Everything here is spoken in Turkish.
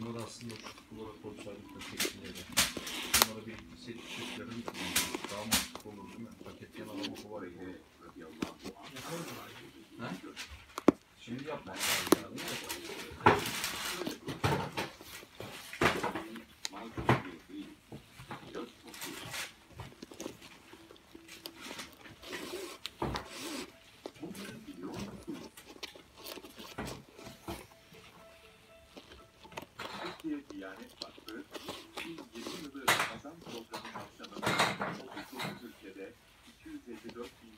Bunları aslında şu kutulara koysaydık da şekilleri. Bunları bir set çiftlerin daha mantıklı olur değil mi? Paketten alamak var ya. Şimdi yapmak lazım Türkiye Diyanet Vakfı, biz 20 yılı Ramazan programı kapsamında 39 ülkede 254 bin